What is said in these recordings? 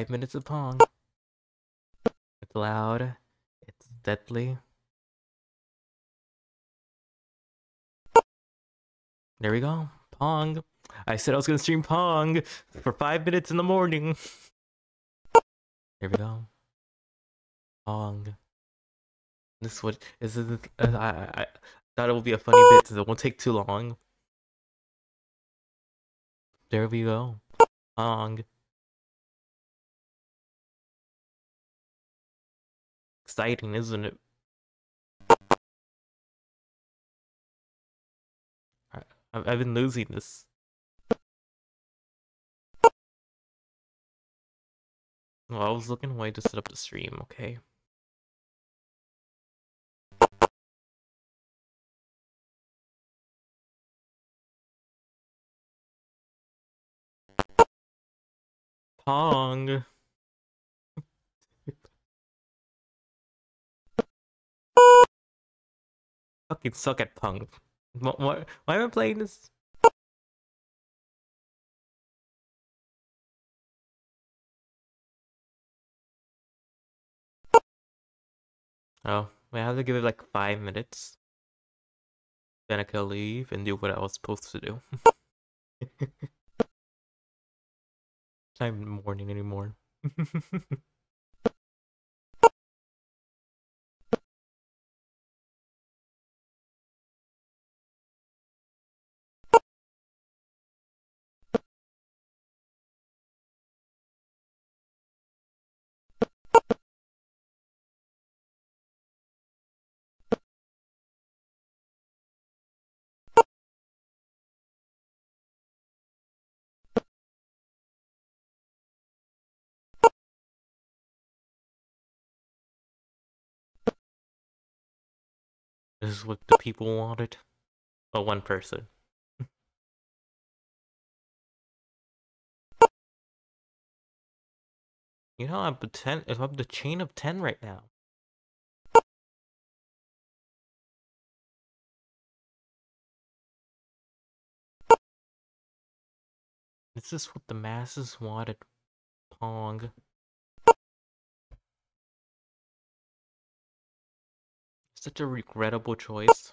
Five minutes of Pong. It's loud. It's deadly. There we go. Pong. I said I was gonna stream Pong for five minutes in the morning. There we go. Pong. This what is it? Uh, I, I thought it would be a funny bit, so it won't take too long. There we go. Pong. Exciting, isn't it? I've been losing this. Well, I was looking away to set up the stream, okay? Pong. Fucking suck at Pong. Why, why, why am I playing this? Oh, I have to give it like five minutes. Then I can leave and do what I was supposed to do. it's not even morning anymore. This is what the people wanted. Oh, one person. You know, I'm ten. I'm the chain of ten right now. This Is what the masses wanted? Pong. Such a regrettable choice.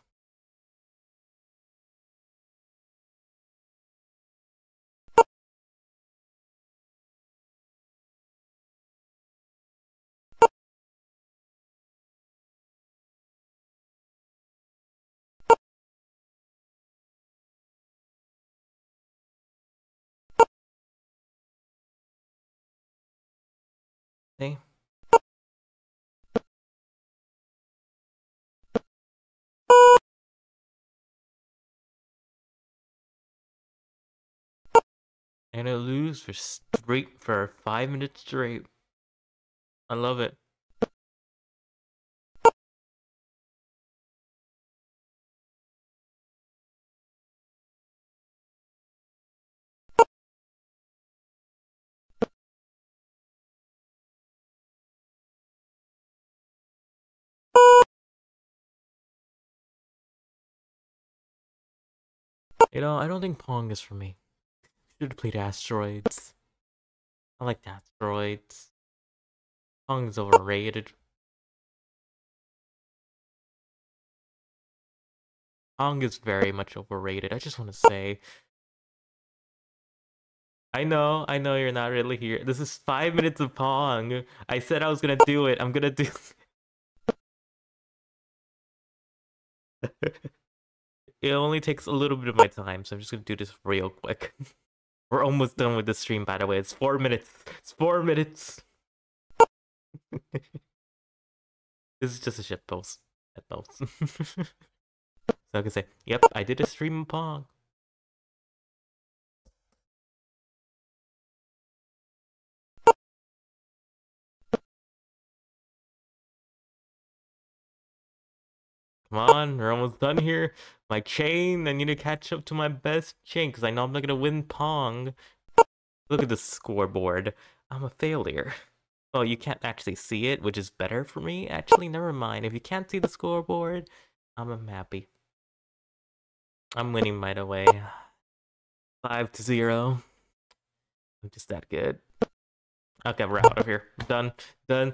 Hey. I lose for straight for five minutes straight. I love it. You know, I don't think Pong is for me. Have played Asteroids. I like Asteroids. Pong is overrated. Pong is very much overrated. I just want to say. I know, I know you're not really here. This is five minutes of Pong. I said I was gonna do it. I'm gonna do. it only takes a little bit of my time, so I'm just gonna do this real quick. We're almost done with the stream, by the way. It's four minutes. It's four minutes. this is just a shit post. Shit post. so I can say, yep, I did a stream Pong. Come on, we're almost done here. My chain, I need to catch up to my best chain because I know I'm not going to win Pong. Look at the scoreboard. I'm a failure. Oh, you can't actually see it, which is better for me. Actually, never mind. If you can't see the scoreboard, I'm happy. I'm winning, by the way. 5 to 0. I'm just that good. Okay, we're out of here. Done. Done.